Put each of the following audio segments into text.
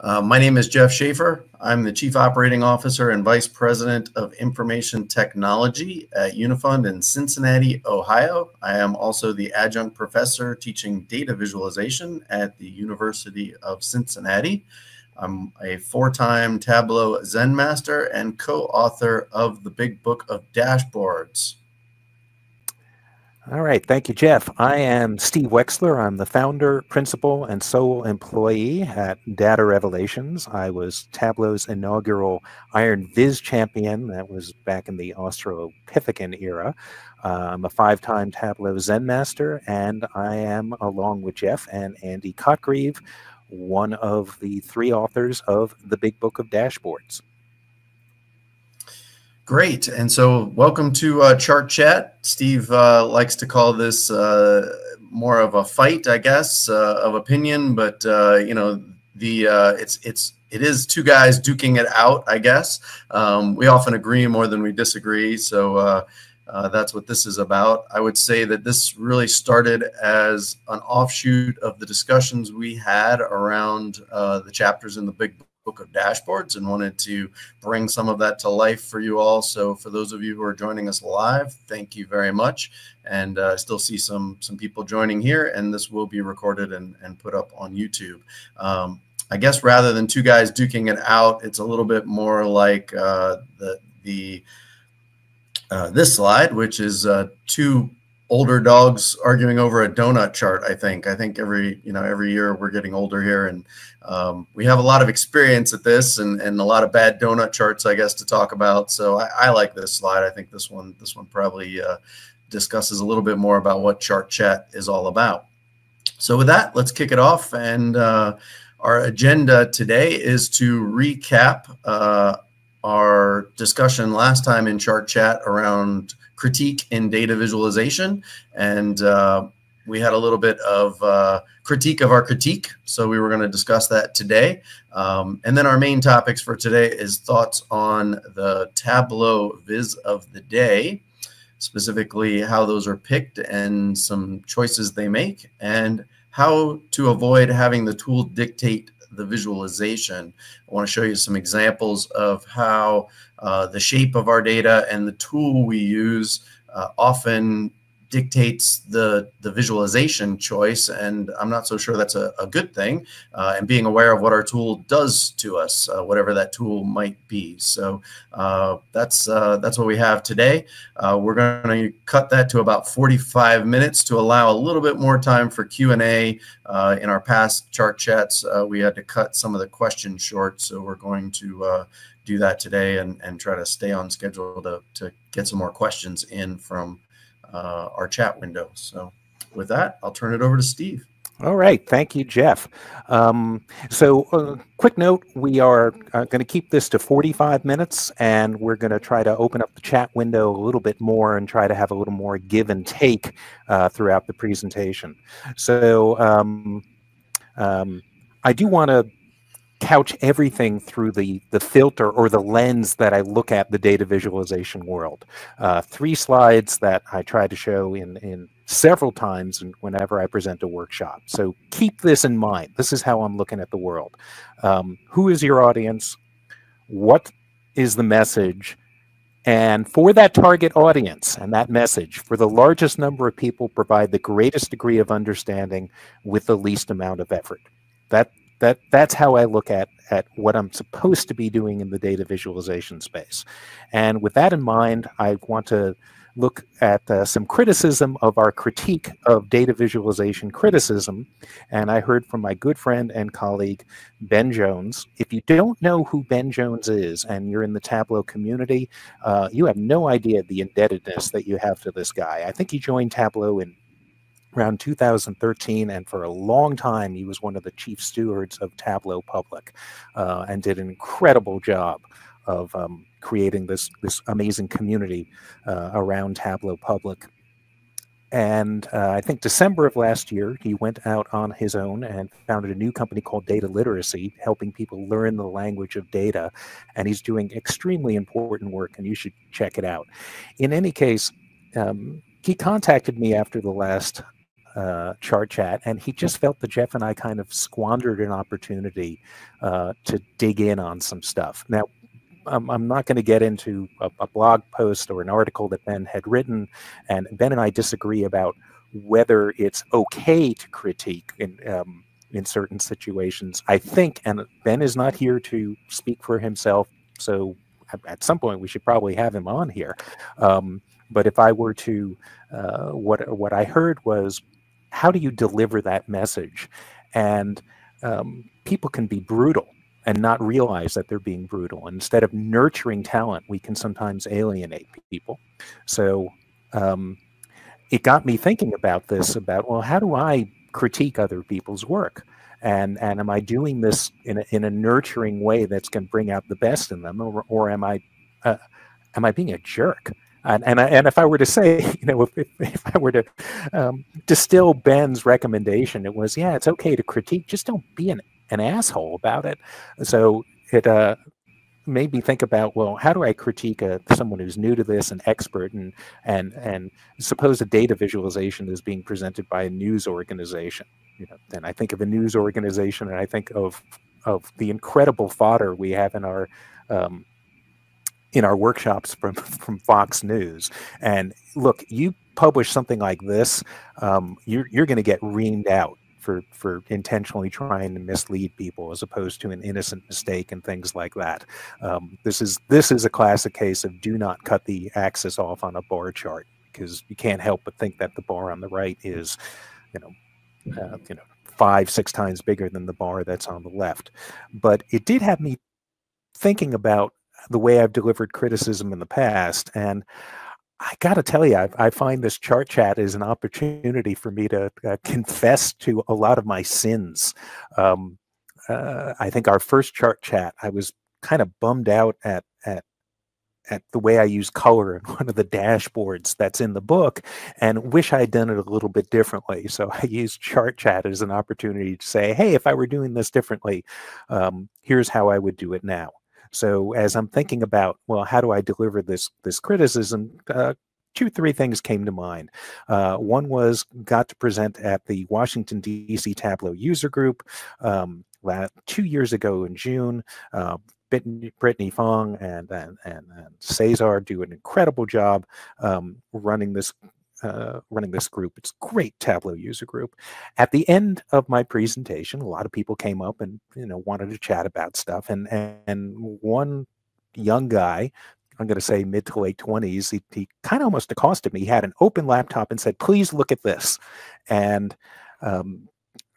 Uh, my name is Jeff Shaffer. I'm the Chief Operating Officer and Vice President of Information Technology at Unifund in Cincinnati, Ohio. I am also the adjunct professor teaching data visualization at the University of Cincinnati. I'm a four time Tableau Zen Master and co author of the Big Book of Dashboards. All right. Thank you, Jeff. I am Steve Wexler. I'm the founder, principal, and sole employee at Data Revelations. I was Tableau's inaugural Iron Viz champion. That was back in the Australopithecine era. Uh, I'm a five time Tableau Zen master, and I am, along with Jeff and Andy Cotgreave, one of the three authors of the Big Book of Dashboards. Great. And so, welcome to uh, Chart Chat. Steve uh, likes to call this uh, more of a fight, I guess, uh, of opinion. But uh, you know, the uh, it's it's it is two guys duking it out. I guess um, we often agree more than we disagree. So that's what this is about. I would say that this really started as an offshoot of the discussions we had around the chapters in the Big book of dashboards and wanted to bring some of that to life for you all. So for those of you who are joining us live, thank you very much. And uh, I still see some some people joining here, and this will be recorded and, and put up on YouTube. Um, I guess rather than two guys duking it out, it's a little bit more like uh, the the uh, this slide, which is uh, two older dogs arguing over a donut chart i think. I think every you know every year we're getting older here and um, we have a lot of experience at this and, and a lot of bad donut charts i guess to talk about. So i, I like this slide. I think this one this one probably uh, discusses a little bit more about what chart chat is all about. So with that let's kick it off and uh, our agenda today is to recap uh, our discussion last time in chart chat around critique in data visualization. And uh, we had a little bit of uh, critique of our critique. So we were going to discuss that today. Um, and then our main topics for today is thoughts on the Tableau Viz of the day, specifically how those are picked and some choices they make, and how to avoid having the tool dictate the visualization. I want to show you some examples of how uh, the shape of our data and the tool we use uh, often dictates the the visualization choice and i'm not so sure that's a, a good thing uh, and being aware of what our tool does to us uh, whatever that tool might be. So uh, that's uh, that's what we have today. Uh, we're going to cut that to about 45 minutes to allow a little bit more time for q&a uh, in our past chart chats. We had to cut some of the questions short so we're going to do that today and, and try to stay on schedule to, to get some more questions in from uh, our chat window. So with that, I'll turn it over to Steve. All right. Thank you, Jeff. Um, so, uh, quick note we are uh, going to keep this to 45 minutes, and we're going to try to open up the chat window a little bit more and try to have a little more give and take uh, throughout the presentation. So, um, um, I do want to couch everything through the the filter or the lens that I look at the data visualization world. Uh, three slides that I try to show in in several times and whenever I present a workshop. So keep this in mind. This is how I'm looking at the world. Um, who is your audience? What is the message? And for that target audience and that message, for the largest number of people, provide the greatest degree of understanding with the least amount of effort. That that that's how I look at at what I'm supposed to be doing in the data visualization space. And with that in mind, I want to look at uh, some criticism of our critique of data visualization criticism. And I heard from my good friend and colleague, Ben Jones. If you don't know who Ben Jones is and you're in the Tableau community, uh, you have no idea the indebtedness that you have to this guy. I think he joined Tableau in around 2013, and for a long time, he was one of the chief stewards of Tableau Public, uh, and did an incredible job of um, creating this this amazing community uh, around Tableau Public. And uh, I think December of last year, he went out on his own and founded a new company called Data Literacy, helping people learn the language of data. And he's doing extremely important work, and you should check it out. In any case, um, he contacted me after the last uh, chart chat, and he just felt that Jeff and I kind of squandered an opportunity uh, to dig in on some stuff. Now, I'm, I'm not going to get into a, a, blog post or an article that Ben had written, and Ben and I disagree about whether it's okay to critique in um, in certain situations. I think, and Ben is not here to speak for himself, so at some point we should probably have him on here. Um, but if I were to, uh, what what I heard was, how do you deliver that message? And um, people can be brutal and not realize that they're being brutal. Instead of nurturing talent, we can sometimes alienate people. So um, it got me thinking about this about, well, how do I critique other people's work? And, and am I doing this in a, in a nurturing way that's going to bring out the best in them, or, or am I uh, am I being a jerk? And and, I, and if I were to say, you know, if, if, I were to um, distill Ben's recommendation, it was, yeah, it's okay to critique, just don't be an an asshole about it. So it uh, made me think about, well, how do I critique a, someone who's new to this, an expert, and and and suppose a data visualization is being presented by a news organization. You know, then I think of a news organization, and I think of of the incredible fodder we have in our um, in our workshops from from Fox News. And look, you publish something like this, um, you're you're going to get reamed out for for intentionally trying to mislead people as opposed to an innocent mistake and things like that. Um, this is this is a classic case of do not cut the axis off on a bar chart because you can't help but think that the bar on the right is, you know, uh, you know, five six times bigger than the bar that's on the left. But it did have me thinking about the way I've delivered criticism in the past and. I got to tell you, I, I, find this chart chat is an opportunity for me to uh, confess to a lot of my sins. Um, uh, I think our first chart chat, I was kind of bummed out at at at the way I use color in one of the dashboards that's in the book, and wish I had done it a little bit differently. So I use chart chat as an opportunity to say, "Hey, if I were doing this differently, um, here's how I would do it now." So as I'm thinking about, well, how do I deliver this this criticism? Uh, two, three things came to mind. Uh, one was got to present at the Washington D.C. Tableau user group um, two years ago in June. Uh, Brittany Fong and, and, and, and Cesar do an incredible job um, running this uh, running this group. It's a great Tableau user group. At the end of my presentation, a lot of people came up and you know wanted to chat about stuff, and and one young guy. I'm going to say mid to late 20s. He, he kind of almost accosted me. He had an open laptop and said, "Please look at this," and um,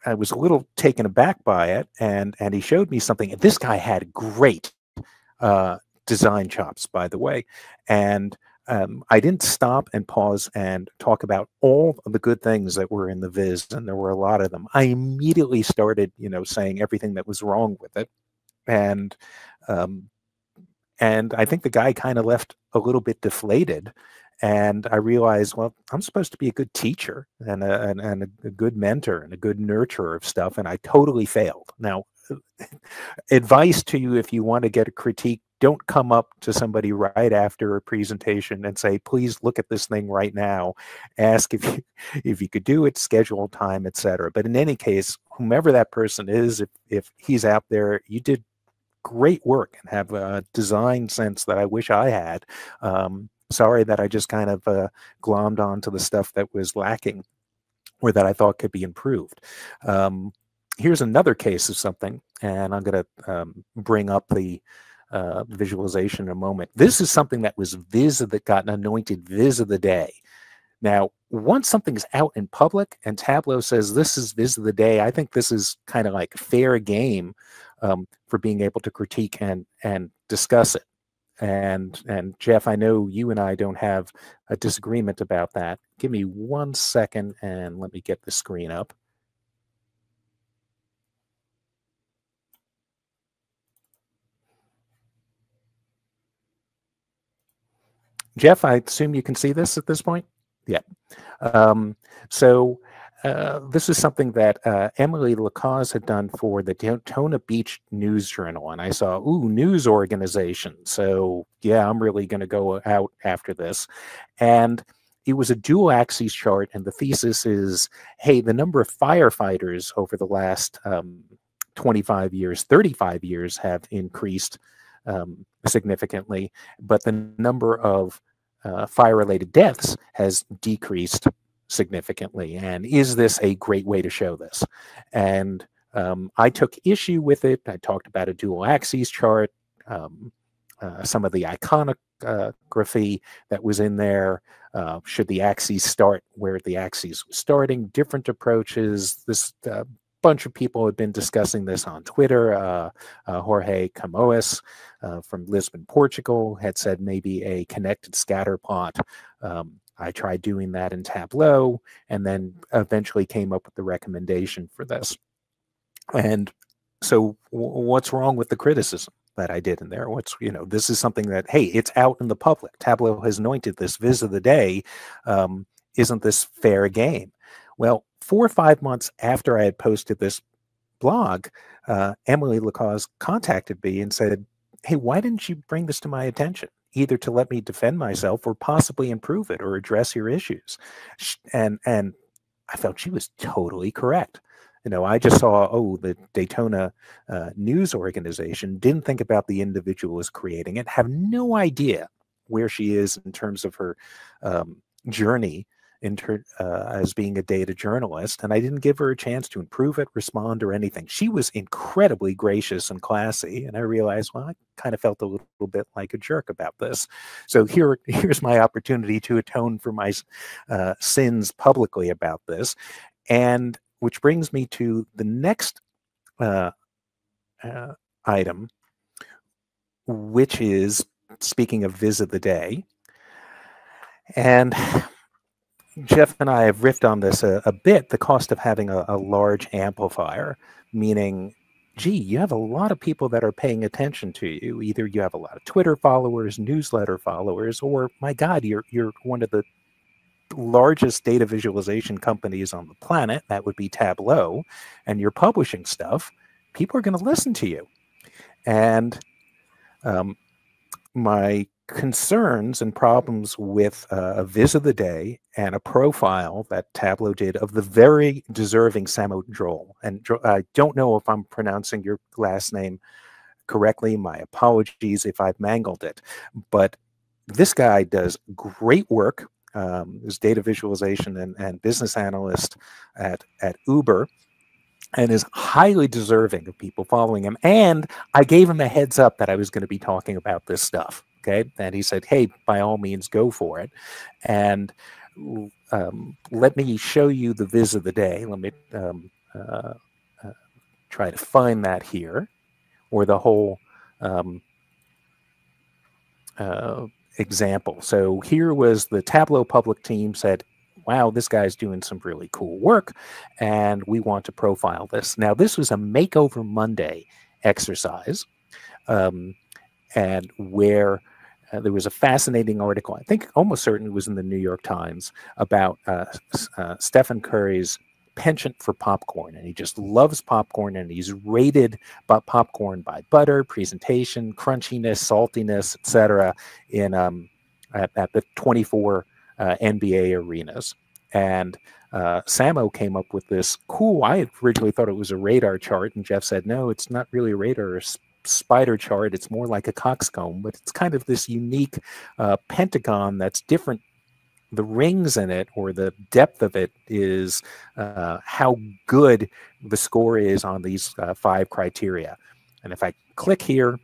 I was a little taken aback by it. And and he showed me something. And this guy had great uh, design chops, by the way, and um, I didn't stop and pause and talk about all of the good things that were in the Viz, and there were a lot of them. I immediately started, you know, saying everything that was wrong with it, and um, and I think the guy kind of left a little bit deflated. And I realized, well, I'm supposed to be a good teacher and a, and, and a, a good mentor and a good nurturer of stuff, and I totally failed. Now, advice to you if you want to get a critique don't come up to somebody right after a presentation and say please look at this thing right now. Ask if you if you could do it schedule time etc but in any case whomever that person is if if he's out there you did great work and have a design sense that i wish i had. Um, sorry that i just kind of uh, glommed onto the stuff that was lacking or that i thought could be improved. Um, here's another case of something and i'm going to um, bring up the uh, visualization in a moment. This is something that was Viz that got an anointed Viz of the day. Now, once something's out in public and Tableau says this is Viz of the day, I think this is kind of like fair game um, for being able to critique and and discuss it. And and Jeff, I know you and I don't have a disagreement about that. Give me one second and let me get the screen up. Jeff, I assume you can see this at this point? Yeah. Um, so uh, this is something that uh, Emily Le Coz had done for the Daytona Beach News Journal. And I saw, ooh, news organization. So yeah, I'm really going to go out after this. And it was a dual axis chart, and the thesis is hey, the number of firefighters over the last um, 25 years, 35 years have increased um, significantly, but the number of uh, fire related deaths has decreased significantly. And is this a great way to show this? And um, I took issue with it. I talked about a dual axes chart, um, uh, some of the iconography that was in there. Uh, should the axes start where the axes was starting? Different approaches. This uh, bunch of people had been discussing this on Twitter. Uh, uh, Jorge Camões uh, from Lisbon, Portugal, had said maybe a connected scatter plot. Um, I tried doing that in Tableau and then eventually came up with the recommendation for this. And so, what's wrong with the criticism that I did in there? What's, you know, this is something that, hey, it's out in the public. Tableau has anointed this viz of the day. Um, isn't this fair game? Well, four or five months after I had posted this blog, uh, Emily Le Coz contacted me and said, Hey, why didn't you bring this to my attention? Either to let me defend myself or possibly improve it or address your issues. And and I felt she was totally correct. You know, I just saw, oh, the Daytona uh, news organization didn't think about the individual as creating it, have no idea where she is in terms of her um, journey inter, uh, as being a data journalist, and I didn't give her a chance to improve it, respond, or anything. She was incredibly gracious and classy, and I realized, well, I kind of felt a little, little bit like a jerk about this. So here, here's my opportunity to atone for my uh, sins publicly about this, and which brings me to the next uh, uh item, which is speaking of viz of the day. And Jeff and I have riffed on this a, a bit the cost of having a, a, large amplifier, meaning, gee, you have a lot of people that are paying attention to you. Either you have a lot of Twitter followers, newsletter followers, or my God, you're, you're one of the largest data visualization companies on the planet. That would be Tableau, and you're publishing stuff. People are going to listen to you. And um, my concerns and problems with uh, a viz of the day and a profile that Tableau did of the very deserving Samo Joel. And I don't know if I'm pronouncing your last name correctly. My apologies if I've mangled it. But this guy does great work. Um, is data visualization and, and business analyst at, at Uber and is highly deserving of people following him. And I gave him a heads up that I was going to be talking about this stuff. Okay. And he said, hey, by all means, go for it. And um, let me show you the viz of the day. Let me um, uh, uh, try to find that here, or the whole um, uh, example. So here was the Tableau public team said, wow, this guy's doing some really cool work, and we want to profile this. Now, this was a Makeover Monday exercise, um, and where uh, there was a fascinating article, I think almost certain it was in the New York Times, about uh, uh, Stephen Curry's penchant for popcorn. And he just loves popcorn and he's rated popcorn by butter, presentation, crunchiness, saltiness, etc. in um, at, at, the 24 uh, NBA arenas. And uh, Samo came up with this cool. I originally thought it was a radar chart, and Jeff said, no, it's not really a radar, spider chart. It's more like a coxcomb, but it's kind of this unique uh, pentagon that's different. The rings in it or the depth of it is uh, how good the score is on these uh, five criteria. And if I click here,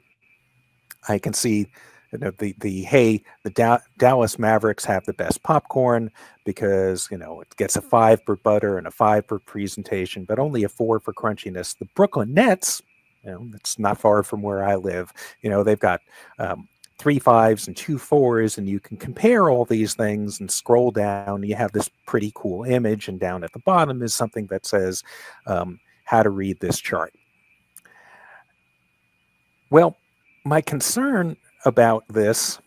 I can see you know, the the hey the da- Dallas Mavericks have the best popcorn because you know it gets a five for butter and a five for presentation, but only a four for crunchiness. The Brooklyn Nets you know, it's not far from where I live. You know, they've got um, three fives and two fours, and you can compare all these things and scroll down. You have this pretty cool image, and down at the bottom is something that says um, how to read this chart. Well, my concern about this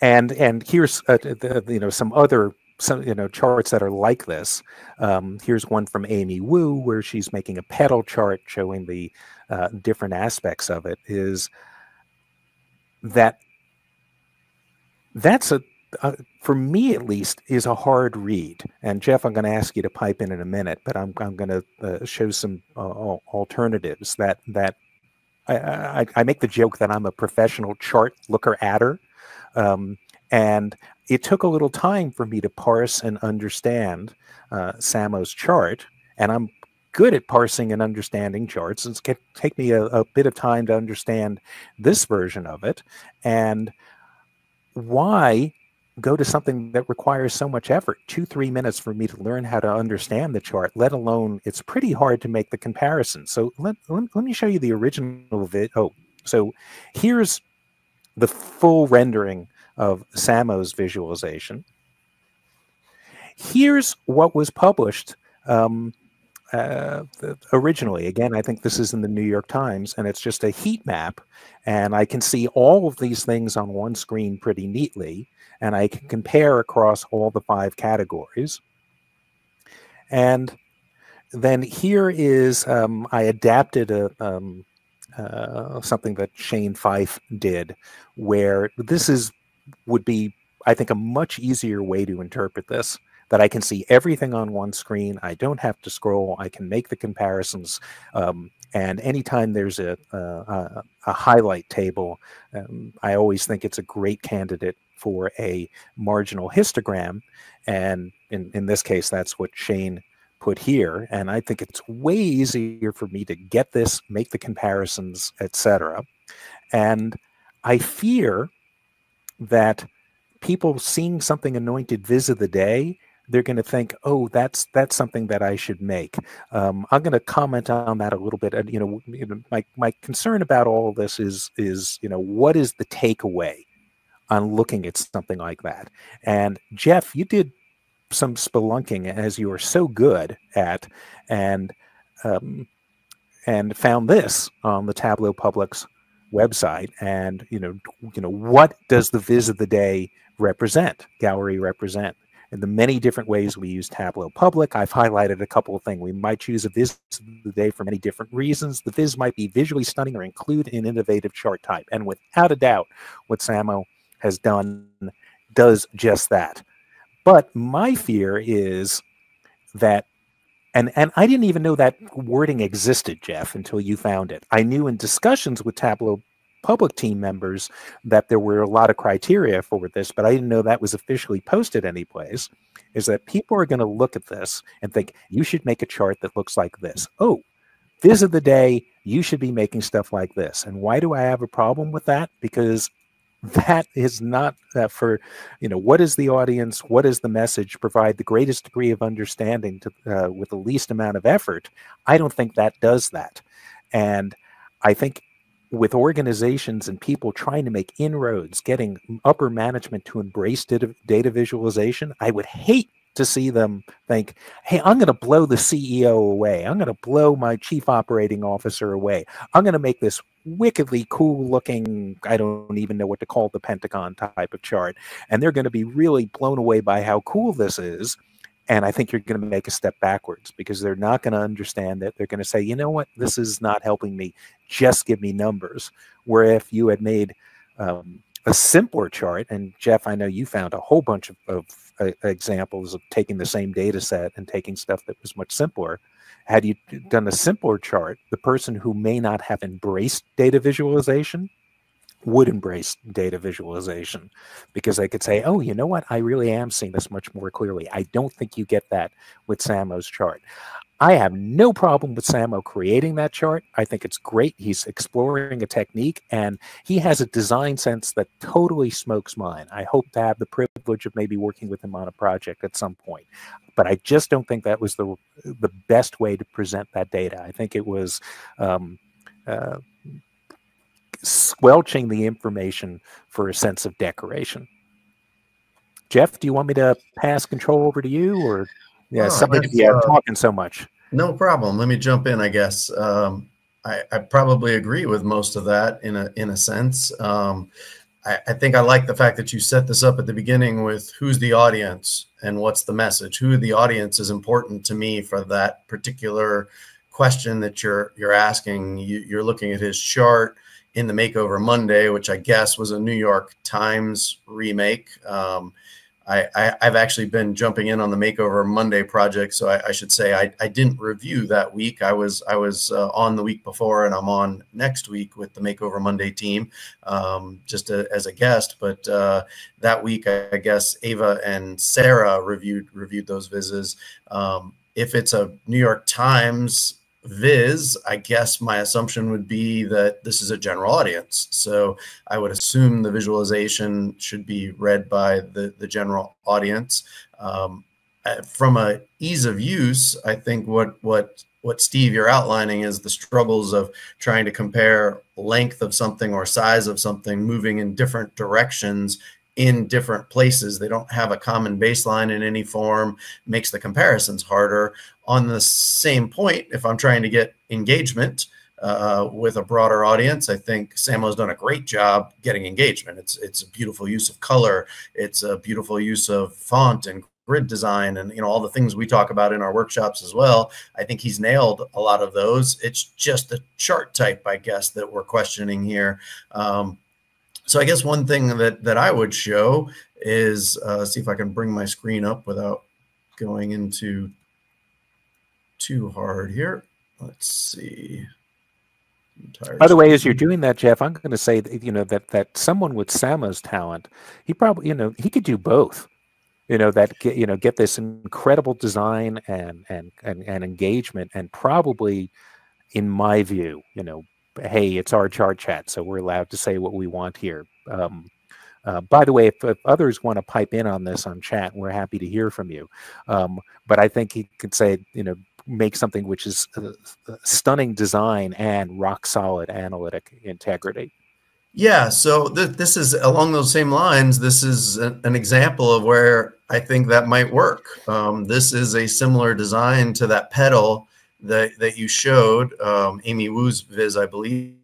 and and here's uh, the, you know some other some you know charts that are like this. Um, here's one from Amy Wu where she's making a petal chart showing the uh, different aspects of it. Is that that's a, a, for me at least is a hard read and jeff i'm going to ask you to pipe in in a minute but i'm, I'm going to uh, show some uh, alternatives that that I, I, I, make the joke that i'm a professional chart looker adder um, and it took a little time for me to parse and understand uh, samo's chart and i'm good at parsing and understanding charts. It's going to take me a, a bit of time to understand this version of it. And why go to something that requires so much effort two three minutes for me to learn how to understand the chart let alone it's pretty hard to make the comparison so let, let, let me show you the original vid oh so here's the full rendering of samo's visualization here's what was published um, uh, originally. Again, I think this is in the New York Times, and it's just a heat map, and I can see all of these things on one screen pretty neatly, and I can compare across all the five categories. And then here is um, I adapted a um, uh, something that Shane Fife did, where this is would be I think a much easier way to interpret this that I can see everything on one screen. I don't have to scroll. I can make the comparisons. Um, and anytime there's a, a, a highlight table, um, I always think it's a great candidate for a marginal histogram. And in, in this case, that's what Shane put here. And I think it's way easier for me to get this, make the comparisons, etc. And I fear that people seeing something anointed viz of the day they're going to think, oh, that's that's something that I should make. Um, I'm going to comment on that a little bit. You know, you know, my my concern about all of this is is you know what is the takeaway on looking at something like that. And Jeff, you did some spelunking as you are so good at, and um, and found this on the Tableau Publics website. And you know, you know, what does the viz of the day represent? Gallery represent? and the many different ways we use Tableau Public. I've highlighted a couple of things. We might choose a viz of the day for many different reasons. The viz might be visually stunning or include an innovative chart type. And without a doubt, what Samo has done does just that. But my fear is that and and I didn't even know that wording existed, Jeff, until you found it. I knew in discussions with Tableau public team members that there were a lot of criteria for this, but I didn't know that was officially posted anyplace. Is that people are going to look at this and think, you should make a chart that looks like this. Oh, this is the day you should be making stuff like this. And why do I have a problem with that? Because that is not uh, for you know what is the audience what is the message provide the greatest degree of understanding to uh, with the least amount of effort i don't think that does that and i think with organizations and people trying to make inroads, getting upper management to embrace data, data visualization, I would hate to see them think, hey, I'm going to blow the CEO away. I'm going to blow my chief operating officer away. I'm going to make this wickedly cool looking, I don't even know what to call the Pentagon type of chart. And they're going to be really blown away by how cool this is. And I think you're going to make a step backwards because they're not going to understand that. They're going to say, you know what, this is not helping me. Just give me numbers. Where if you had made um, a simpler chart, and Jeff, I know you found a whole bunch of, of uh, examples of taking the same data set and taking stuff that was much simpler. Had you done a simpler chart, the person who may not have embraced data visualization would embrace data visualization because they could say, oh, you know what? I really am seeing this much more clearly. I don't think you get that with Samo's chart. I have no problem with Samo creating that chart. I think it's great. He's exploring a technique and he has a design sense that totally smokes mine. I hope to have the privilege of maybe working with him on a project at some point. But I just don't think that was the the best way to present that data. I think it was um, uh, squelching the information for a sense of decoration. Jeff, do you want me to pass control over to you or yeah, somebody yeah, uh, talking so much? No problem. Let me jump in, I guess. Um, I, I, probably agree with most of that in a in a sense. Um, I, I, think I like the fact that you set this up at the beginning with who's the audience and what's the message. Who the audience is important to me for that particular question that you're you're asking. You, you're looking at his chart in the Makeover Monday, which I guess was a New York Times remake. Um, I, have actually been jumping in on the Makeover Monday project, so I, I should say I, I, didn't review that week. I was I was uh, on the week before, and I'm on next week with the Makeover Monday team, um, just a, as a guest. But uh, that week, I, I, guess Eva and Sarah reviewed reviewed those vises. Um, if it's a New York Times Viz, I guess my assumption would be that this is a general audience. So I would assume the visualization should be read by the, the general audience. Um, uh, from a ease of use, I think what what what Steve you're outlining is the struggles of trying to compare length of something or size of something moving in different directions in different places. They don't have a common baseline in any form, makes the comparisons harder. On the same point, if I'm trying to get engagement uh, with a broader audience, I think Samo has done a great job getting engagement. It's it's a beautiful use of color. It's a beautiful use of font and grid design and you know all the things we talk about in our workshops as well i think he's nailed a lot of those it's just the chart type i guess that we're questioning here um, so I guess one thing that that I would show is uh, see if I can bring my screen up without going into too hard here. Let's see. By the way, as you're doing that, Jeff, I'm going to say that, you know that that someone with Samo's talent, he probably you know he could do both. You know that get, you know get this incredible design and and and, and engagement, and probably, in my view, you know hey, it's our chart chat, so we're allowed to say what we want here. Um, uh, by the way, if, if others want to pipe in on this on chat, we're happy to hear from you. Um, but I think he could say, you know, make something which is uh, stunning design and rock solid analytic integrity. Yeah, so th this is along those same lines. This is an, an example of where I think that might work. Um, this is a similar design to that petal that that you showed, um, Amy Wu's viz, I believe,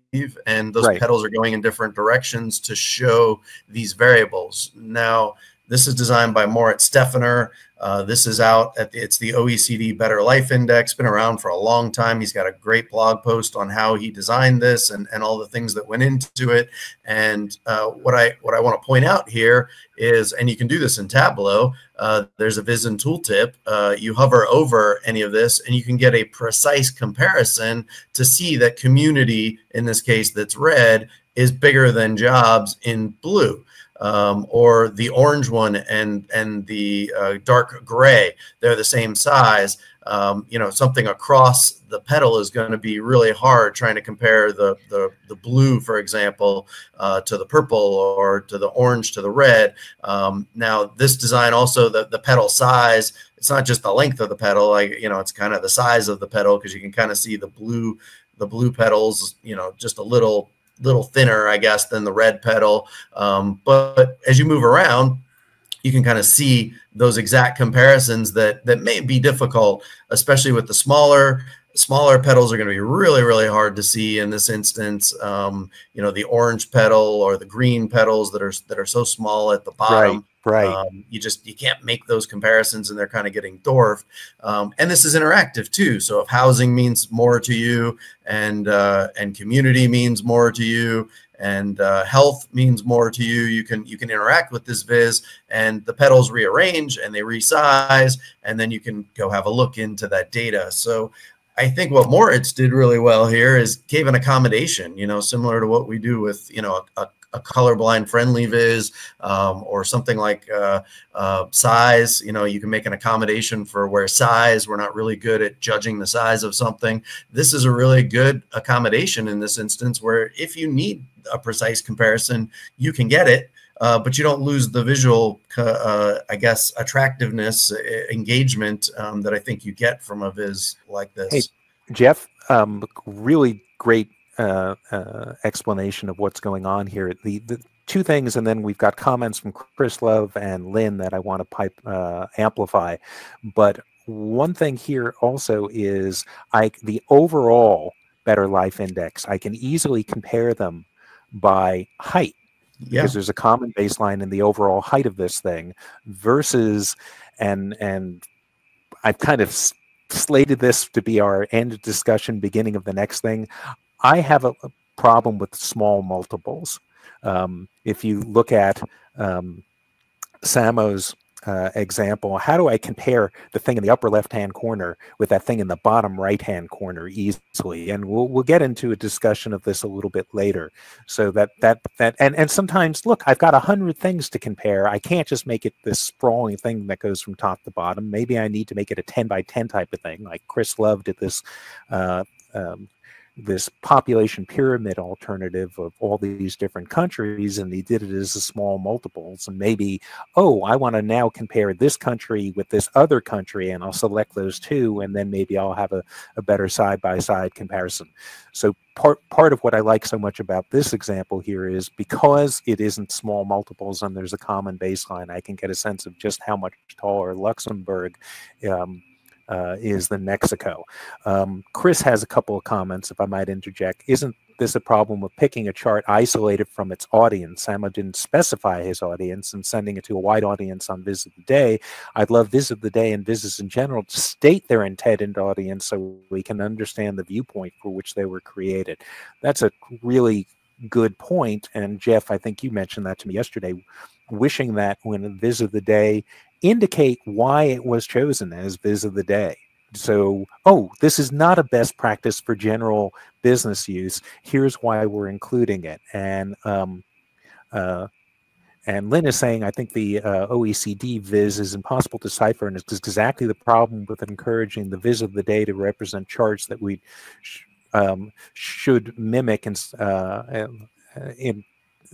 and those right. petals are going in different directions to show these variables. Now, this is designed by Moritz Stefaner. Uh, this is out at the, it's the OECD Better Life Index, been around for a long time. He's got a great blog post on how he designed this and, and all the things that went into it. And uh, what I what I want to point out here is, and you can do this in Tableau. Uh, there's a Viz in tooltip. Uh, you hover over any of this, and you can get a precise comparison to see that community, in this case, that's red, is bigger than jobs in blue um, or the orange one and and the uh, dark gray. They're the same size. Um, you know something across the petal is going to be really hard trying to compare the the, the blue for example uh, to the purple or to the orange to the red. Um, now this design also the, the petal size it's not just the length of the petal like you know it's kind of the size of the petal because you can kind of see the blue the blue petals you know just a little little thinner, I guess, than the red petal. Um, but as you move around, you can kind of see those exact comparisons that that may be difficult, especially with the smaller smaller petals are going to be really really hard to see in this instance um, you know the orange petal or the green petals that are that are so small at the bottom right. Um, you just you can't make those comparisons and they're kind of getting dwarfed. Um, and this is interactive too. So if housing means more to you and uh, and community means more to you and uh, health means more to you you can you can interact with this viz and the petals rearrange and they resize and then you can go have a look into that data. So I think what Moritz did really well here is gave an accommodation, you know, similar to what we do with, you know, a, a colorblind friendly viz um, or something like uh, uh, size. You know, you can make an accommodation for where size, we're not really good at judging the size of something. This is a really good accommodation in this instance where if you need a precise comparison, you can get it uh, but you don't lose the visual, uh, I guess, attractiveness, engagement um, that I think you get from a viz like this. Hey, Jeff, um, really great uh, uh, explanation of what's going on here. The, the two things, and then we've got comments from Chris Love and Lynn that I want to pipe uh, amplify. But one thing here also is I the overall Better Life Index. I can easily compare them by height yeah. because there's a common baseline in the overall height of this thing versus and and I've kind of slated this to be our end discussion beginning of the next thing. I have a problem with small multiples. Um, if you look at um, Samo's uh, example, how do I compare the thing in the upper left-hand corner with that thing in the bottom right-hand corner easily? And we'll we'll get into a discussion of this a little bit later. So that that that and and sometimes look, I've got a hundred things to compare. I can't just make it this sprawling thing that goes from top to bottom. Maybe I need to make it a ten by ten type of thing, like Chris Love did this uh, um, this population pyramid alternative of all these different countries and he did it as a small multiples and maybe oh i want to now compare this country with this other country and i'll select those two and then maybe i'll have a, a better side by side comparison. So part part of what i like so much about this example here is because it isn't small multiples and there's a common baseline i can get a sense of just how much taller luxembourg um, uh, is the Mexico. Um, Chris has a couple of comments, if I might interject. Isn't this a problem of picking a chart isolated from its audience? Samo didn't specify his audience and sending it to a wide audience on Viz of the Day. I'd love Viz of the Day and visits in general to state their intended audience so we can understand the viewpoint for which they were created. That's a really good point. And Jeff, I think you mentioned that to me yesterday, wishing that when Viz of the Day indicate why it was chosen as Viz of the Day. So, oh, this is not a best practice for general business use. Here's why we're including it. And um, uh, and Lynn is saying, I think the uh, OECD viz is impossible to decipher, and it's exactly the problem with encouraging the viz of the day to represent charts that we sh um, should mimic and, uh, in,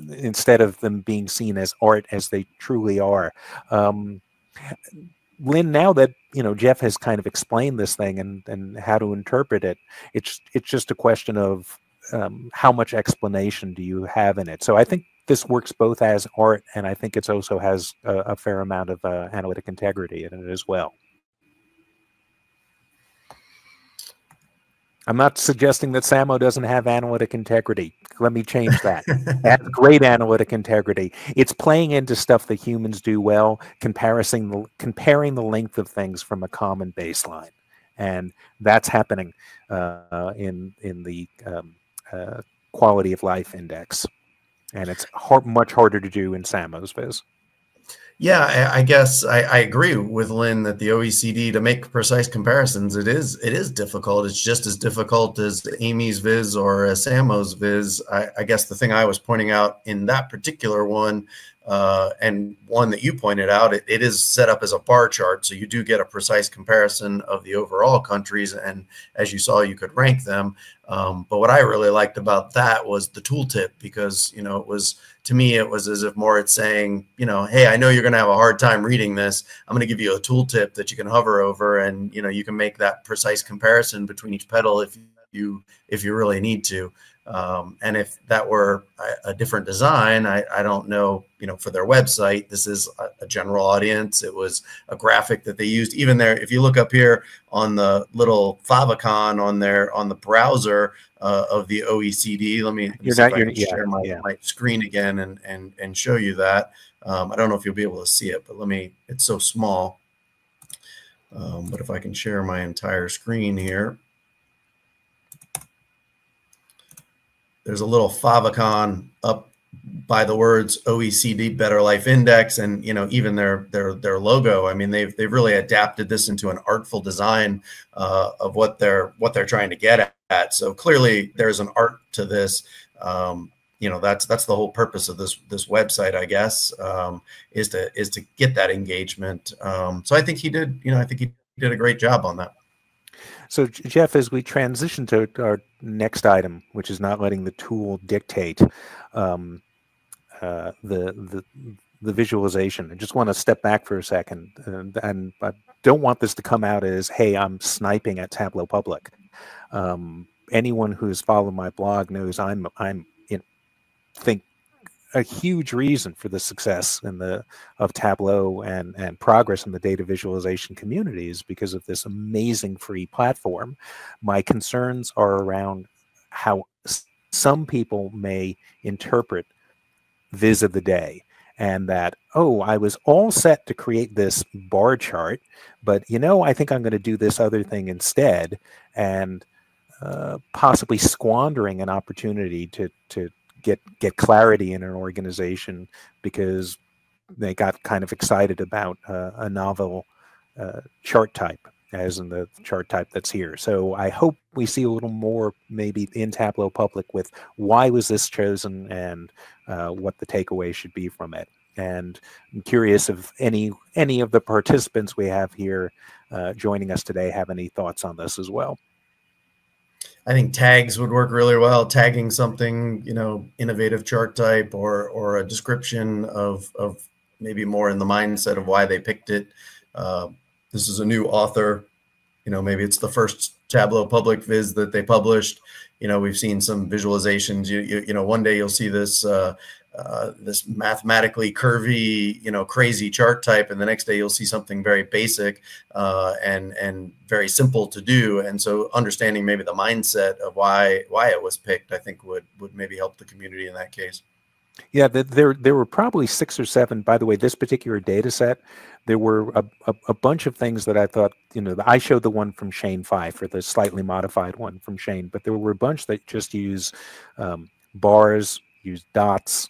instead of them being seen as art as they truly are. Um, Lynn, now that you know Jeff has kind of explained this thing and and how to interpret it, it's it's just a question of um, how much explanation do you have in it. So I think this works both as art, and I think it also has a, a fair amount of uh, analytic integrity in it as well. I'm not suggesting that Samo doesn't have analytic integrity. Let me change that. has great analytic integrity. It's playing into stuff that humans do well, comparing the, comparing the length of things from a common baseline, and that's happening uh, in in the um, uh, quality of life index, and it's hard, much harder to do in Samo's viz. Yeah, I, I guess I, I, agree with Lynn that the OECD to make precise comparisons, it is it is difficult. It's just as difficult as Amy's viz or Samo's viz. I, I guess the thing I was pointing out in that particular one uh, and one that you pointed out, it, it is set up as a bar chart. So you do get a precise comparison of the overall countries. And as you saw, you could rank them. Um, but what I really liked about that was the tooltip because, you know, it was to me, it was as if Moritz saying, you know, hey, I know you're going to have a hard time reading this. I'm going to give you a tooltip that you can hover over and, you know, you can make that precise comparison between each petal if you if you really need to. Um, and if that were a, a different design, I, I, don't know, you know, for their website, this is a, a, general audience. It was a graphic that they used even there. If you look up here on the little favicon on their, on the browser uh, of the OECD, let me, let me not, yeah, share my, yeah. my screen again and, and, and show you that. Um, I don't know if you'll be able to see it, but let me, it's so small. Um, but if I can share my entire screen here. There's a little favicon up by the words OECD Better Life Index and you know even their their their logo. I mean they've they've really adapted this into an artful design uh, of what they're what they're trying to get at. So clearly there's an art to this. Um, you know that's that's the whole purpose of this this website, I guess, um, is to is to get that engagement. Um, so I think he did. You know I think he did a great job on that. So, Jeff, as we transition to our next item, which is not letting the tool dictate um, uh, the the the visualization, I just want to step back for a second, and, and, I don't want this to come out as, "Hey, I'm sniping at Tableau Public." Um, anyone who's followed my blog knows I'm I'm know, think a huge reason for the success in the of Tableau and and progress in the data visualization community is because of this amazing free platform. My concerns are around how some people may interpret Viz of the day and that oh I was all set to create this bar chart, but you know I think I'm going to do this other thing instead and uh, possibly squandering an opportunity to to get get clarity in an organization because they got kind of excited about uh, a novel uh, chart type as in the chart type that's here. So I hope we see a little more maybe in Tableau Public with why was this chosen and uh, what the takeaway should be from it. And I'm curious if any any of the participants we have here uh, joining us today have any thoughts on this as well. I think tags would work really well. Tagging something, you know, innovative chart type or or a description of of maybe more in the mindset of why they picked it. Uh, this is a new author. You know, maybe it's the first Tableau public viz that they published. You know, we've seen some visualizations. You you, you know, one day you'll see this uh, uh, this mathematically curvy, you know, crazy chart type, and the next day you'll see something very basic uh, and and very simple to do. And so, understanding maybe the mindset of why why it was picked, I think would would maybe help the community in that case. Yeah, there there were probably six or seven. By the way, this particular data set, there were a, a, a, bunch of things that I thought, you know, I showed the one from Shane Five or the slightly modified one from Shane, but there were a bunch that just use um, bars, use dots,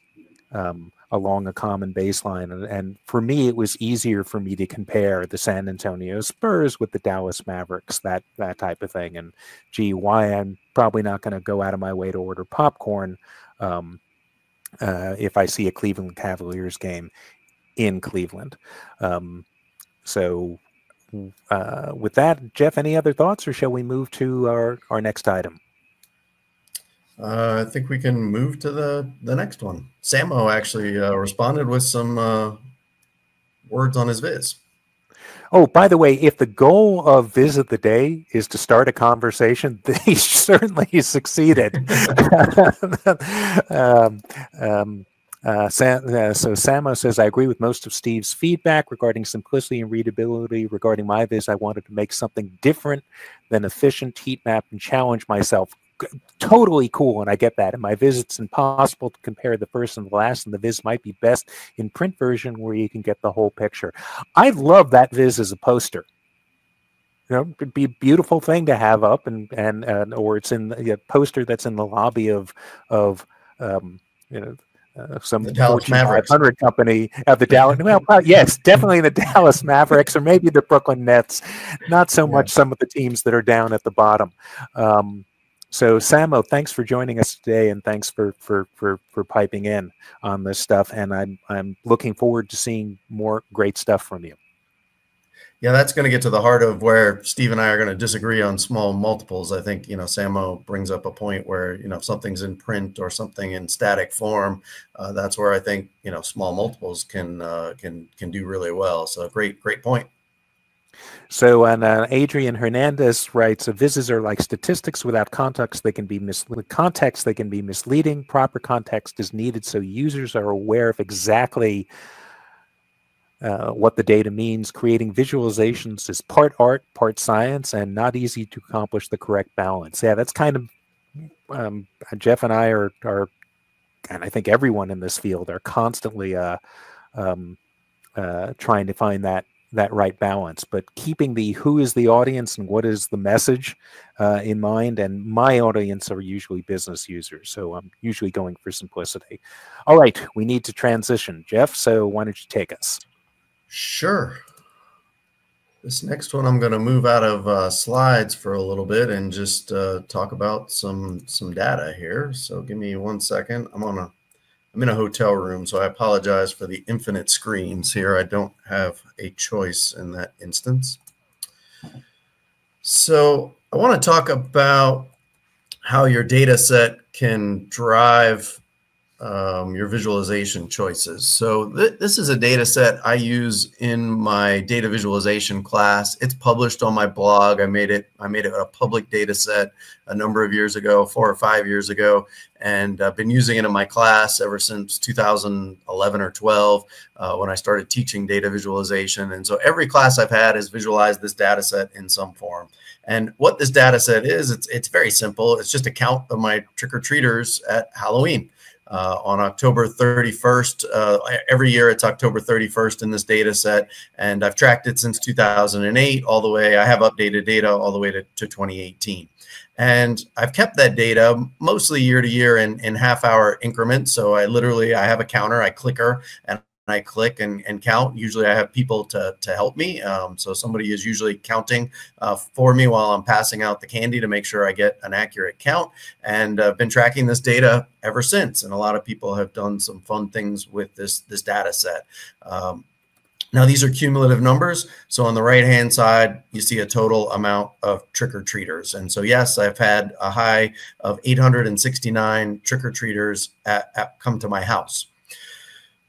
um, along a common baseline. And, and, for me, it was easier for me to compare the San Antonio Spurs with the Dallas Mavericks, that that type of thing. And gee, why I'm probably not going to go out of my way to order popcorn um, uh, if I see a Cleveland Cavaliers game in Cleveland. Um, so. Uh, with that, Jeff, any other thoughts, or shall we move to our, our next item? Uh, I think we can move to the the next one. Samo actually uh, responded with some uh, words on his viz. Oh, by the way, if the goal of Viz of the Day is to start a conversation, he certainly succeeded. um, um, uh, Sam, uh, so Samo says, I agree with most of Steve's feedback regarding simplicity and readability. Regarding my viz, I wanted to make something different than efficient heat map and challenge myself totally cool and i get that in my viz it's impossible to compare the first and the last and the viz might be best in print version where you can get the whole picture i love that viz as a poster you know it'd be a beautiful thing to have up and and, and or it's in the poster that's in the lobby of of um, you know uh, some the Dallas Mavericks. 500 company of the Dallas. Well, yes, definitely the Dallas Mavericks or maybe the Brooklyn Nets. Not so much some of the teams that are down at the bottom. Um, so Samo, thanks for joining us today, and thanks for for for for piping in on this stuff. And I'm I'm looking forward to seeing more great stuff from you. Yeah, that's going to get to the heart of where Steve and I are going to disagree on small multiples. I think you know Samo brings up a point where you know if something's in print or something in static form, uh, that's where I think you know small multiples can uh, can can do really well. So great great point. So, and uh, Adrian Hernandez writes, "Vizes are like statistics without context. They can be mis- context. They can be misleading. Proper context is needed so users are aware of exactly uh, what the data means. Creating visualizations is part art, part science, and not easy to accomplish the correct balance. Yeah, that's kind of um, Jeff and I are are, and I think everyone in this field are constantly uh, um, uh, trying to find that that right balance but keeping the who is the audience and what is the message uh, in mind and my audience are usually business users so i'm usually going for simplicity. All right we need to transition. Jeff so why don't you take us? Sure. This next one i'm going to move out of uh, slides for a little bit and just uh, talk about some some data here. So give me one second. I'm on a I'm in a hotel room, so I apologize for the infinite screens here. I don't have a choice in that instance. So I want to talk about how your data set can drive um, your visualization choices. So th this is a data set I use in my data visualization class. It's published on my blog. I made it I made it a public data set a number of years ago, four or five years ago, and I've been using it in my class ever since 2011 or 12 uh, when I started teaching data visualization. And so every class I've had has visualized this data set in some form. And what this data set is, it's, it's very simple. It's just a count of my trick-or-treaters at Halloween. Uh, on October 31st. Uh, every year it's October 31st in this data set, and I've tracked it since 2008 all the way. I have updated data all the way to, to 2018. And I've kept that data mostly year to year in, in half hour increments. So I literally, I have a counter, I clicker and I click and, and count. Usually I have people to, to help me. Um, so somebody is usually counting uh, for me while I'm passing out the candy to make sure I get an accurate count. And I've been tracking this data ever since. And a lot of people have done some fun things with this, this data set. Um, now these are cumulative numbers. So on the right hand side, you see a total amount of trick-or-treaters. And so yes, I've had a high of 869 trick-or-treaters at, at, come to my house.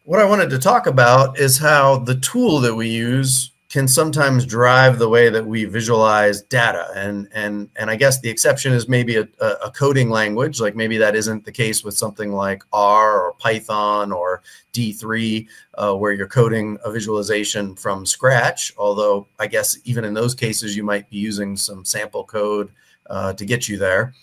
What I wanted to talk about is how the tool that we use can sometimes drive the way that we visualize data. And and and I guess the exception is maybe a, a, coding language, like maybe that isn't the case with something like R or Python or D3, uh, where you're coding a visualization from scratch. Although I guess even in those cases, you might be using some sample code uh, to get you there.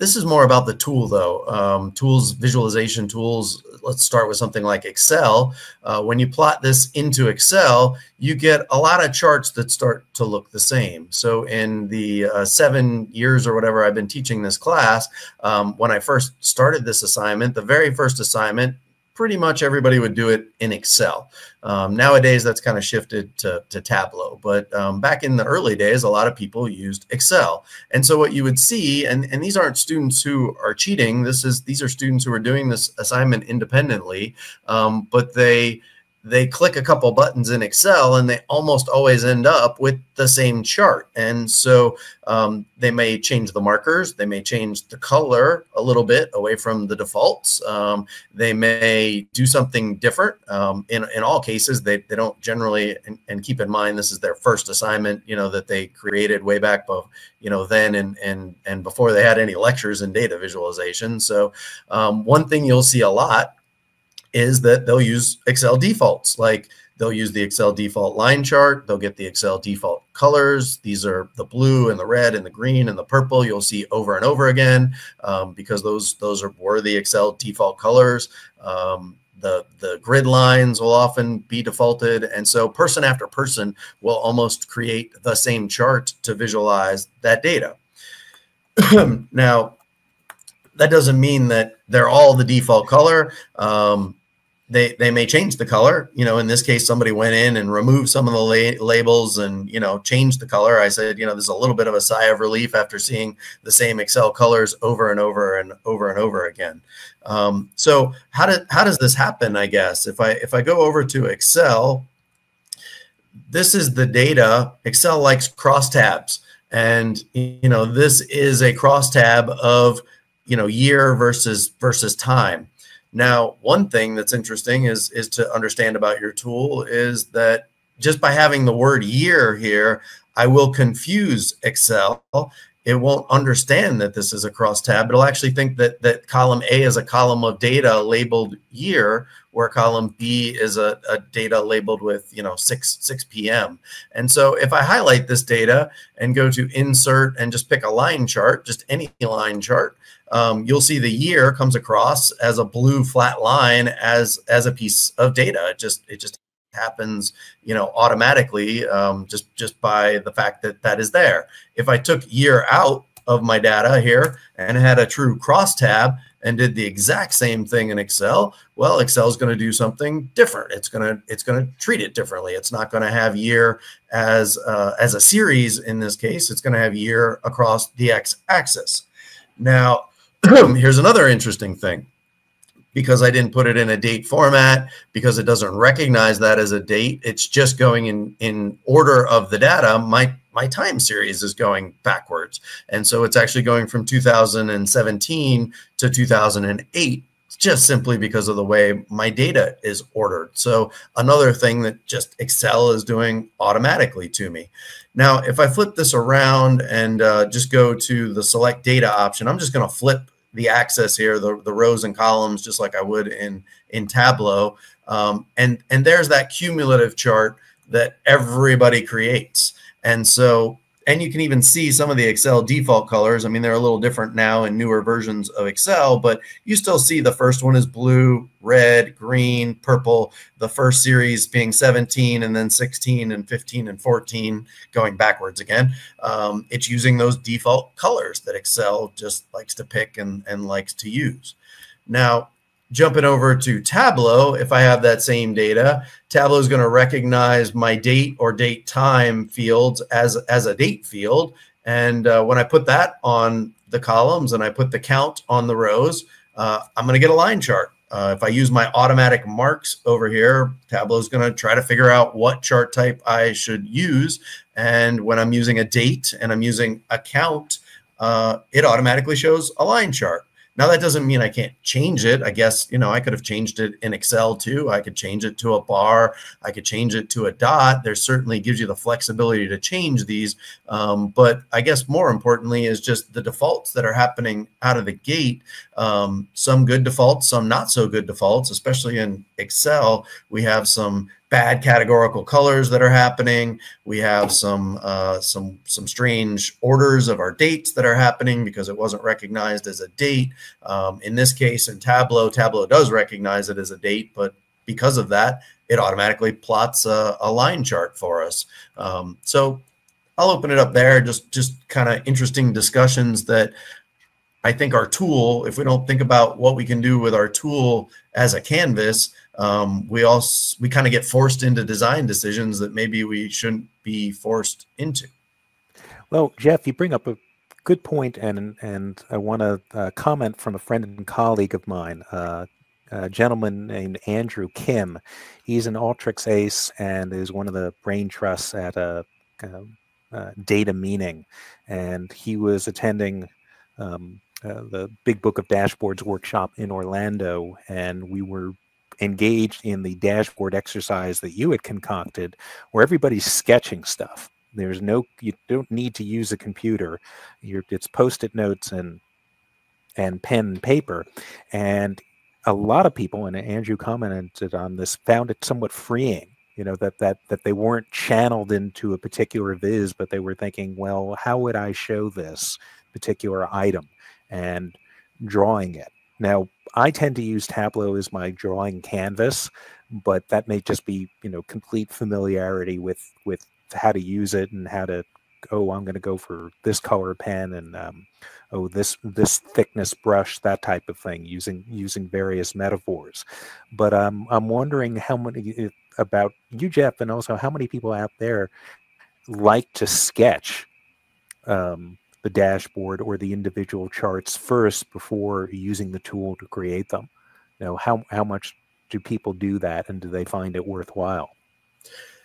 This is more about the tool though. Um, tools, visualization tools. Let's start with something like Excel. Uh, when you plot this into Excel, you get a lot of charts that start to look the same. So in the uh, seven years or whatever I've been teaching this class, um, when I first started this assignment, the very first assignment, pretty much everybody would do it in Excel. Um, nowadays, that's kind of shifted to, to Tableau. But um, back in the early days, a lot of people used Excel. And so what you would see, and, and these aren't students who are cheating. This is these are students who are doing this assignment independently, um, but they they click a couple buttons in Excel and they almost always end up with the same chart. And so um, they may change the markers, they may change the color a little bit away from the defaults. Um, they may do something different. Um, in, in all cases, they, they don't generally, and, and, keep in mind, this is their first assignment, you know, that they created way back, you know, then and, and, and before they had any lectures in data visualization. So um, one thing you'll see a lot is that they'll use Excel defaults. Like they'll use the Excel default line chart. They'll get the Excel default colors. These are the blue and the red and the green and the purple you'll see over and over again um, because those those are were the Excel default colors. Um, the, the grid lines will often be defaulted. And so person after person will almost create the same chart to visualize that data. now, that doesn't mean that they're all the default color. Um, they they may change the color. You know, in this case, somebody went in and removed some of the la labels and you know changed the color. I said, you know, there's a little bit of a sigh of relief after seeing the same Excel colors over and over and over and over again. Um, so how did how does this happen? I guess if I if I go over to Excel, this is the data. Excel likes crosstabs, and you know this is a crosstab of you know year versus versus time now, one thing that's interesting is is to understand about your tool is that just by having the word year here, I will confuse Excel. It won't understand that this is a cross tab. It'll actually think that that column A is a column of data labeled year, where column B is a, a data labeled with you know 6 6 p.m. And so if I highlight this data and go to insert and just pick a line chart, just any line chart, um, you'll see the year comes across as a blue flat line as as a piece of data. It just it just happens, you know, automatically um, just just by the fact that that is there. If I took year out of my data here and had a true cross tab and did the exact same thing in Excel, well, Excel is going to do something different. It's going to it's going to treat it differently. It's not going to have year as uh, as a series in this case. It's going to have year across the x-axis. Now, here's another interesting thing because I didn't put it in a date format, because it doesn't recognize that as a date, it's just going in, in order of the data. My, my time series is going backwards. And so it's actually going from 2017 to 2008 just simply because of the way my data is ordered. So another thing that just Excel is doing automatically to me. Now, if I flip this around and uh, just go to the select data option, I'm just going to flip the axis here, the, the rows and columns, just like I would in, in Tableau. Um, and, and there's that cumulative chart that everybody creates. And so and you can even see some of the Excel default colors. I mean, they're a little different now in newer versions of Excel, but you still see the first one is blue, red, green, purple. The first series being 17 and then 16 and 15 and 14 going backwards again. Um, it's using those default colors that Excel just likes to pick and, and likes to use. Now, jumping over to Tableau, if I have that same data, Tableau is going to recognize my date or date time fields as, as a date field. And uh, when I put that on the columns and I put the count on the rows, uh, I'm going to get a line chart. Uh, if I use my automatic marks over here, Tableau is going to try to figure out what chart type I should use. And when I'm using a date and I'm using a count, uh, it automatically shows a line chart. Now that doesn't mean I can't change it. I guess, you know, I could have changed it in Excel too. I could change it to a bar. I could change it to a dot. There certainly gives you the flexibility to change these. Um, but I guess more importantly is just the defaults that are happening out of the gate. Um, some good defaults, some not so good defaults, especially in Excel. We have some bad categorical colors that are happening. We have some uh, some some strange orders of our dates that are happening because it wasn't recognized as a date. Um, in this case, in Tableau, Tableau does recognize it as a date, but because of that, it automatically plots a, a line chart for us. Um, so I'll open it up there. Just just kind of interesting discussions that I think our tool, if we don't think about what we can do with our tool as a canvas, um, we also we kind of get forced into design decisions that maybe we shouldn't be forced into. Well, Jeff, you bring up a good point, and and I want to uh, comment from a friend and colleague of mine, uh, a gentleman named Andrew Kim. He's an Alteryx ace and is one of the brain trusts at a, a, a data meaning, and he was attending. Um, uh, the Big Book of Dashboards workshop in Orlando, and we were engaged in the dashboard exercise that you had concocted, where everybody's sketching stuff. There's no, you don't need to use a computer. You're, it's post-it notes and and pen and paper, and a lot of people, and Andrew commented on this, found it somewhat freeing. You know that that that they weren't channeled into a particular viz, but they were thinking, well, how would I show this particular item? and drawing it. Now, I tend to use Tableau as my drawing canvas, but that may just be, you know, complete familiarity with with how to use it and how to oh, I'm going to go for this color pen and um, oh, this this thickness brush, that type of thing, using using various metaphors. But um, I'm wondering how many about you, Jeff, and also how many people out there like to sketch um, the dashboard or the individual charts first before using the tool to create them? You know, how, how much do people do that and do they find it worthwhile?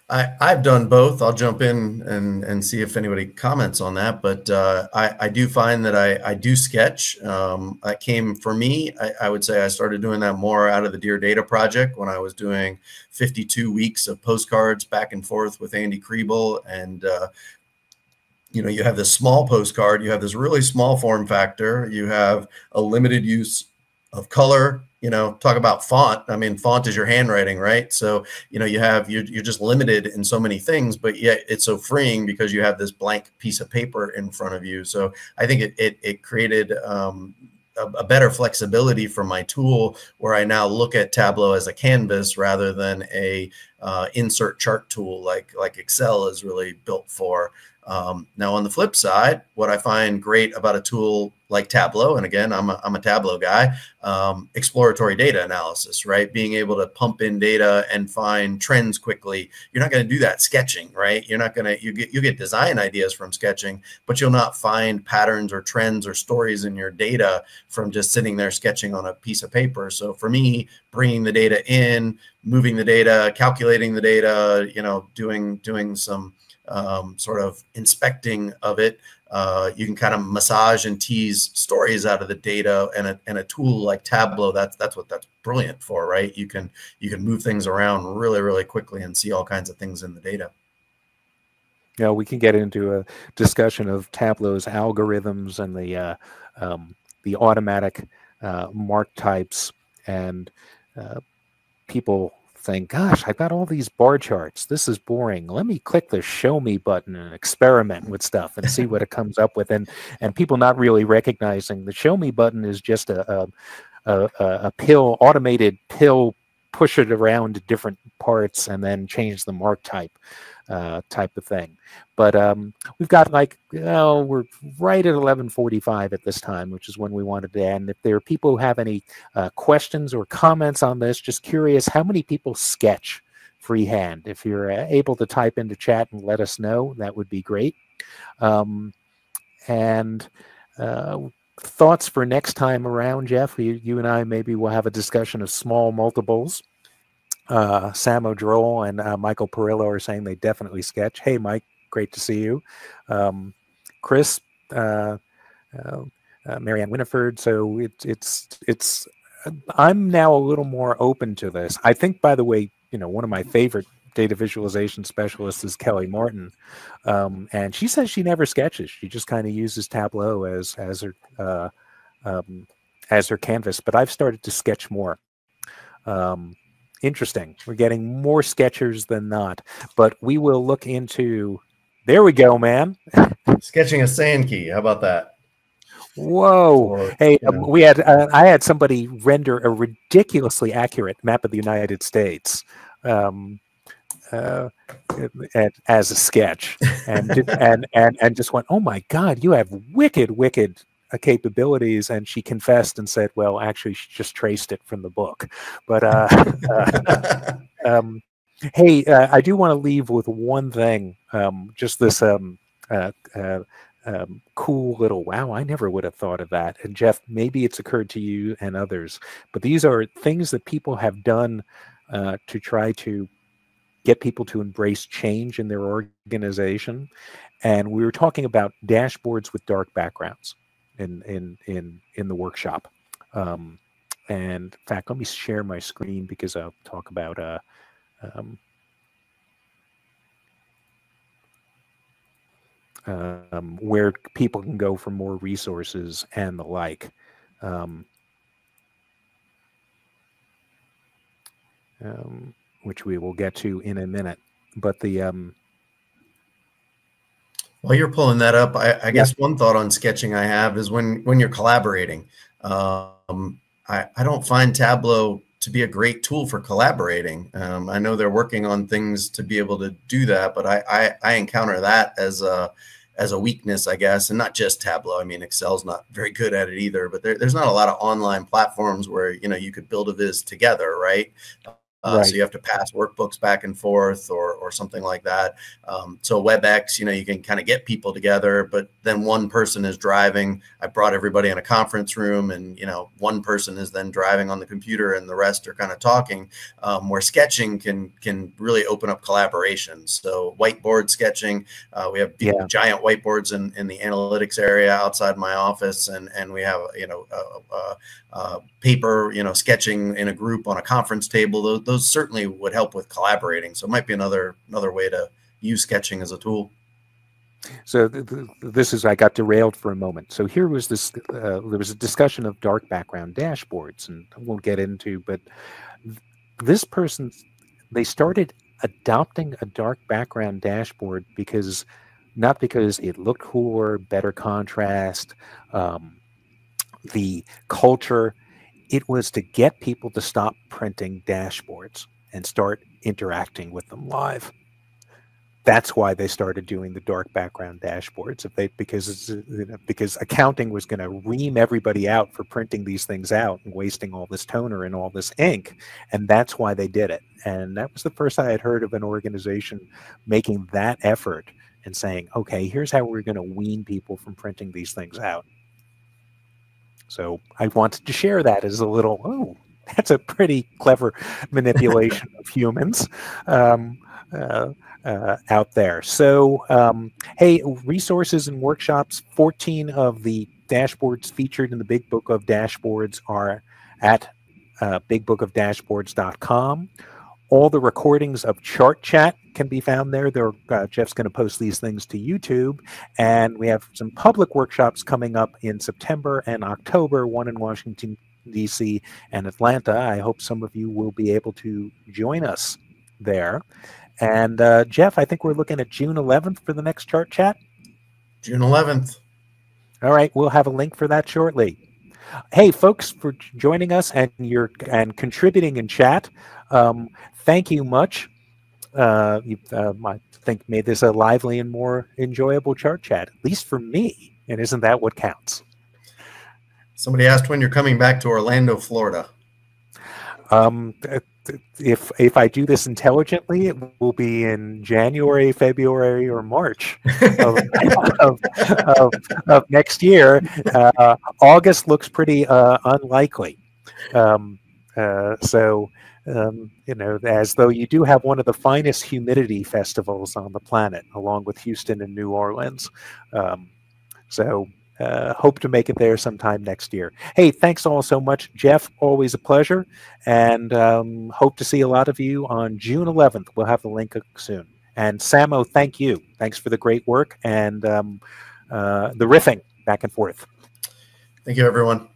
I, I've done both. I'll jump in and, and see if anybody comments on that. But uh, I, I do find that I, I do sketch. Um, that came for me. I, I would say I started doing that more out of the Dear Data project when I was doing 52 weeks of postcards back and forth with Andy Kriebel and uh, you know, you have this small postcard, you have this really small form factor, you have a limited use of color, you know, talk about font. I mean, font is your handwriting, right? So, you know, you have, you're, you're just limited in so many things, but yet it's so freeing because you have this blank piece of paper in front of you. So I think it, it, it created um, a, a, better flexibility for my tool where I now look at Tableau as a canvas rather than a uh, insert chart tool like, like Excel is really built for. Um, now, on the flip side, what I find great about a tool like Tableau, and again, I'm a, I'm a Tableau guy, um, exploratory data analysis, right? Being able to pump in data and find trends quickly. You're not going to do that sketching, right? You're not going to, you get, you get design ideas from sketching, but you'll not find patterns or trends or stories in your data from just sitting there sketching on a piece of paper. So for me, bringing the data in, moving the data, calculating the data, you know, doing, doing some, um, sort of inspecting of it. Uh, you can kind of massage and tease stories out of the data, and a, and a tool like Tableau that's that's what that's brilliant for, right? You can you can move things around really really quickly and see all kinds of things in the data. Yeah, we can get into a discussion of Tableau's algorithms and the uh, um, the automatic uh, mark types and uh, people think, gosh, I've got all these bar charts. This is boring. Let me click the show me button and experiment with stuff and see what it comes up with. And and people not really recognizing the show me button is just a a, a, a pill, automated pill, push it around different parts and then change the mark type uh, type of thing. But um, we've got like, oh, we're right at 11:45 at this time, which is when we wanted to end. If there are people who have any uh, questions or comments on this, just curious, how many people sketch freehand? If you're uh, able to type into chat and let us know, that would be great. Um, and uh, thoughts for next time around, Jeff? You, you and I maybe will have a discussion of small multiples uh, Samo Drole and uh, Michael Perillo are saying they definitely sketch. Hey, Mike, great to see you. Um, Chris, uh, uh, uh Marianne Winifred. So it's it's it's. I'm now a little more open to this. I think, by the way, you know, one of my favorite data visualization specialists is Kelly Martin, um, and she says she never sketches. She just kind of uses Tableau as as her uh, um, as her canvas. But I've started to sketch more. Um, interesting. We're getting more sketchers than not, but we will look into. There we go, man. Sketching a Sankey. How about that? Whoa! Or, hey, um, we had uh, I had somebody render a ridiculously accurate map of the United States. Um, uh, as a sketch, and and and and just went, oh my god, you have wicked, wicked uh, capabilities and she confessed and said well actually she just traced it from the book. But uh, uh um, hey uh, i do want to leave with one thing um, just this um, uh, um, cool little wow i never would have thought of that. And jeff maybe it's occurred to you and others but these are things that people have done to try to get people to embrace change in their organization. And we were talking about dashboards with dark backgrounds in in in in the workshop. Um, and in fact, let me share my screen because I'll talk about uh, um, um, where people can go for more resources and the like. Um, um, which we will get to in a minute. But the um, while you're pulling that up, I, I guess one thought on sketching I have is when when you're collaborating. Um, I, I don't find Tableau to be a great tool for collaborating. Um, I know they're working on things to be able to do that, but I, I, I encounter that as a as a weakness, I guess, and not just Tableau. I mean, Excel's not very good at it either. But there, there's not a lot of online platforms where you know you could build a viz together, right? Uh, right. So you have to pass workbooks back and forth or, or something like that. Um, so WebEx, you know, you can kind of get people together, but then one person is driving. I brought everybody in a conference room and, you know, one person is then driving on the computer and the rest are kind of talking um, where sketching can, can really open up collaboration. So whiteboard sketching, uh, we have yeah. giant whiteboards in, in the analytics area outside my office. And, and we have, you know, uh, paper, you know, sketching in a group on a conference table. Those, those certainly would help with collaborating. So it might be another another way to use sketching as a tool. So th th this is I got derailed for a moment. So here was this uh, there was a discussion of dark background dashboards, and I won't get into, but this person they started adopting a dark background dashboard because not because it looked cooler, better contrast. Um, the culture. It was to get people to stop printing dashboards and start interacting with them live. That's why they started doing the dark background dashboards. If they because because accounting was going to ream everybody out for printing these things out and wasting all this toner and all this ink, and that's why they did it. And that was the first I had heard of an organization making that effort and saying, okay, here's how we're going to wean people from printing these things out. So I wanted to share that as a little, oh, that's a pretty clever manipulation of humans um, uh, uh, out there. So, um, hey, resources and workshops 14 of the dashboards featured in the Big Book of Dashboards are at uh, bigbookofdashboards.com. All the recordings of Chart Chat can be found there. there uh, Jeff's going to post these things to YouTube. And we have some public workshops coming up in September and October, one in Washington, D.C., and Atlanta. I hope some of you will be able to join us there. And uh, Jeff, I think we're looking at June 11th for the next chart chat. June 11th. All right, we'll have a link for that shortly. Hey, folks, for joining us and your and contributing in chat. Um, thank you much. Uh, you, uh, I think made this a lively and more enjoyable chart chat, at least for me. And isn't that what counts? Somebody asked when you're coming back to Orlando, Florida. Um, if if I do this intelligently, it will be in January, February, or March of, of, of, of, next year. Uh, August looks pretty uh, unlikely. Um, uh, so, um, you know, as though you do have one of the finest humidity festivals on the planet, along with Houston and New Orleans. Um, so, uh, hope to make it there sometime next year. Hey, thanks all so much, Jeff. Always a pleasure, and um, hope to see a lot of you on June 11th. We'll have the link soon. And Samo, thank you. Thanks for the great work and um, uh, the riffing back and forth. Thank you, everyone.